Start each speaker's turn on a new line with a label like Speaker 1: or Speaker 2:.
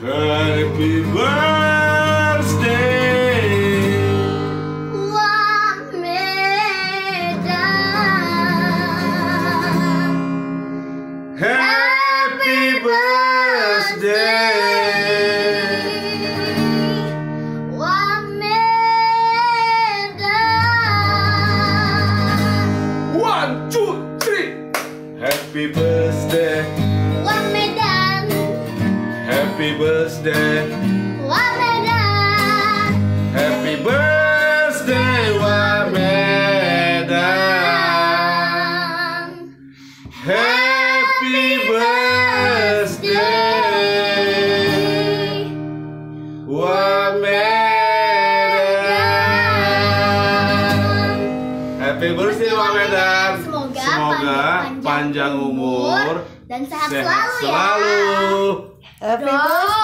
Speaker 1: Happy birthday. Happy birthday. One, two, three. Happy birthday Happy birthday Happy birthday Wamedan Happy birthday Wamedan Happy birthday Wamedan
Speaker 2: Semoga,
Speaker 1: Semoga panjang umur
Speaker 2: dan sehat,
Speaker 1: Sehat
Speaker 2: selalu, ya.
Speaker 1: selalu
Speaker 3: Happy
Speaker 2: Dong.
Speaker 3: birthday.